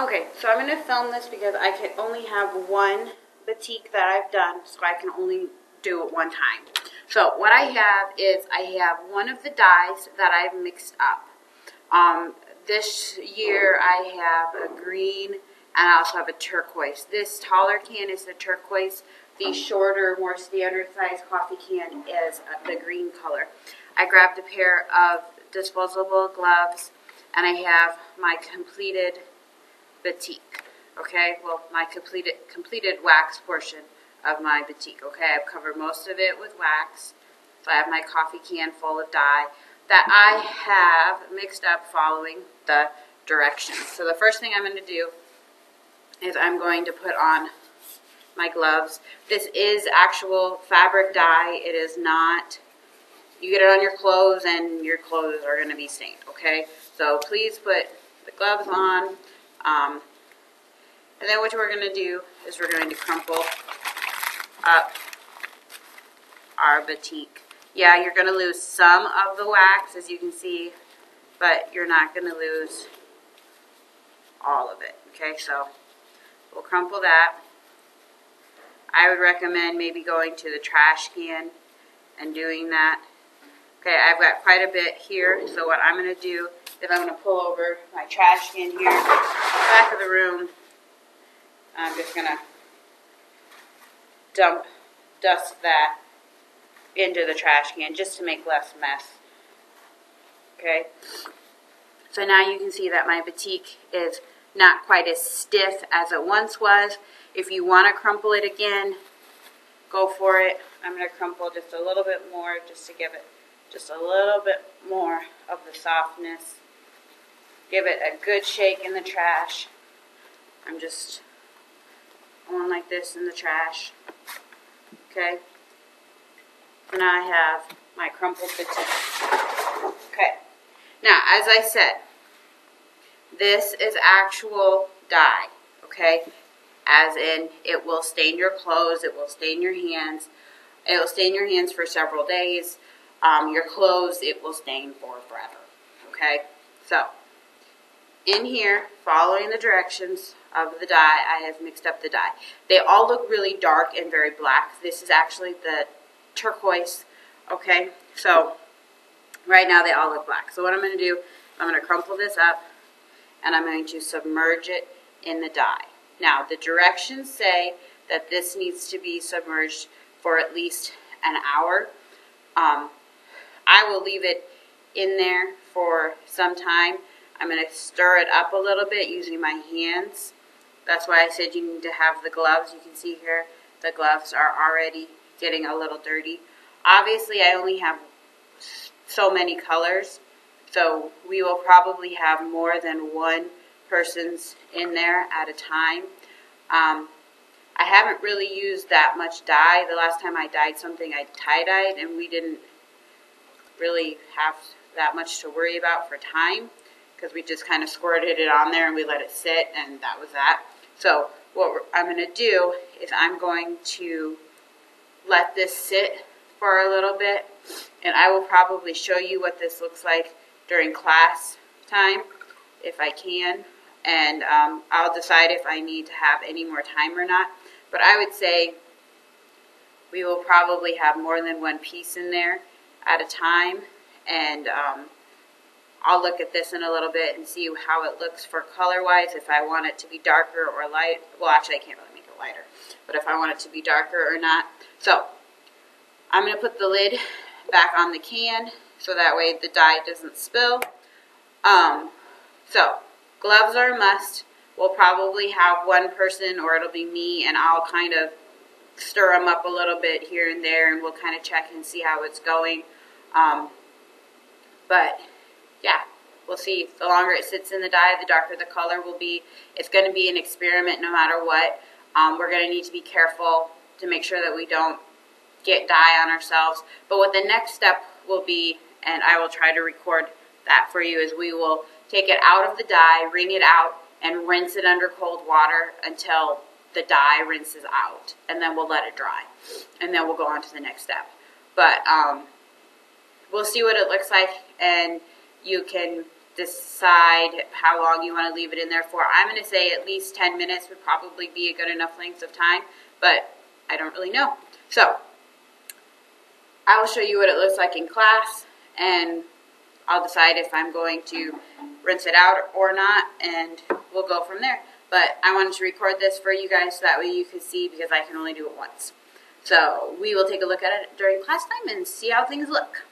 Okay, so I'm going to film this because I can only have one batik that I've done, so I can only do it one time. So what I have is I have one of the dyes that I've mixed up. Um, this year I have a green and I also have a turquoise. This taller can is the turquoise. The shorter, more standard size coffee can is uh, the green color. I grabbed a pair of disposable gloves and I have my completed batik. Okay, well, my completed completed wax portion of my batik. Okay, I've covered most of it with wax. So I have my coffee can full of dye that I have mixed up following the directions. So the first thing I'm going to do is I'm going to put on my gloves. This is actual fabric dye. It is not, you get it on your clothes and your clothes are going to be stained, okay? So please put the gloves on. Um, and then what we're going to do is we're going to crumple up our batik. Yeah, you're going to lose some of the wax, as you can see, but you're not going to lose all of it. Okay, so we'll crumple that. I would recommend maybe going to the trash can and doing that. Okay, I've got quite a bit here, so what I'm going to do is I'm going to pull over my trash can here, back of the room. I'm just going to dump, dust that into the trash can just to make less mess. Okay, so now you can see that my batik is not quite as stiff as it once was. If you want to crumple it again, go for it. I'm going to crumple just a little bit more just to give it just a little bit more of the softness. Give it a good shake in the trash. I'm just going like this in the trash. Okay. And I have my crumpled batik. Okay. Now, as I said, this is actual dye. Okay. As in, it will stain your clothes, it will stain your hands, it will stain your hands for several days. Um, your clothes, it will stain for forever. Okay? So, in here, following the directions of the dye, I have mixed up the dye. They all look really dark and very black. This is actually the turquoise. Okay? So, right now they all look black. So what I'm going to do, I'm going to crumple this up and I'm going to submerge it in the dye. Now, the directions say that this needs to be submerged for at least an hour. Um, I will leave it in there for some time. I'm going to stir it up a little bit using my hands. That's why I said you need to have the gloves. You can see here the gloves are already getting a little dirty. Obviously, I only have so many colors, so we will probably have more than one person's in there at a time. Um, I haven't really used that much dye. The last time I dyed something, I tie-dyed, and we didn't really have that much to worry about for time because we just kind of squirted it on there and we let it sit, and that was that. So what I'm going to do is I'm going to let this sit for a little bit, and I will probably show you what this looks like during class time if I can, and um, I'll decide if I need to have any more time or not. But I would say we will probably have more than one piece in there at a time, and um, I'll look at this in a little bit and see how it looks for color-wise, if I want it to be darker or light. Well, actually, I can't really make it lighter, but if I want it to be darker or not. So, I'm going to put the lid back on the can so that way the dye doesn't spill. Um, so, gloves are a must. We'll probably have one person or it'll be me and I'll kind of stir them up a little bit here and there and we'll kind of check and see how it's going. Um, but yeah, we'll see. The longer it sits in the dye, the darker the color will be. It's going to be an experiment no matter what. Um, we're going to need to be careful to make sure that we don't get dye on ourselves. But what the next step will be, and I will try to record that for you, is we will take it out of the dye, wring it out, and rinse it under cold water until the dye rinses out. And then we'll let it dry. And then we'll go on to the next step. But um, we'll see what it looks like, and you can decide how long you want to leave it in there for. I'm going to say at least 10 minutes would probably be a good enough length of time, but I don't really know. So I will show you what it looks like in class, and I'll decide if I'm going to rinse it out or not, and we'll go from there. But I wanted to record this for you guys so that way you could see because I can only do it once. So we will take a look at it during class time and see how things look.